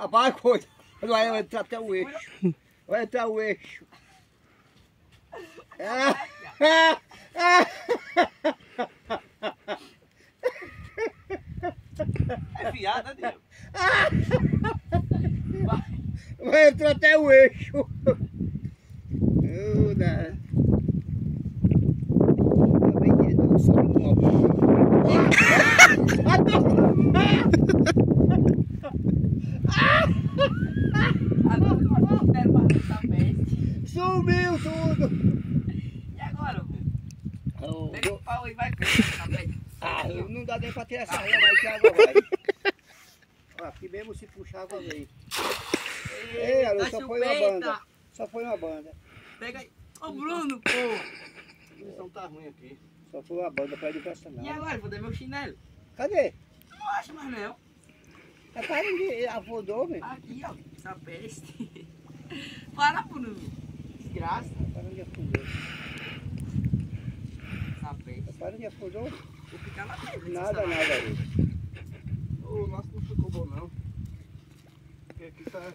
Vai, coisa. Vai entrar até o eixo. Vai entrar o eixo. É fiada, Diego. Vai entrar até o eixo. Uda. Também que deu só Agora eu quero para essa peste. Sumiu tudo. E agora? Oh, Pega o pau e vai com essa peste. Ah, não dá nem pra ter essa rua aí que a água vai. Ó, Aqui mesmo se puxar água vem. Ei, Alô, Tá só foi uma banda. Só foi uma banda. Pega aí. Ô Bruno, pô. A direção tá ruim aqui. Só foi uma banda pra educação. E agora? Vou dar meu chinelo. Cadê? Não acho mais não. É para de afundou, meu. Aqui, ó. Essa peste. Para, Bruno graça. Tá parando de afundar. Rapaz. Tá parando de afundar? Vou ficar na frente. Nada, nada. Aí. O nosso não ficou bom não. Porque aqui tá...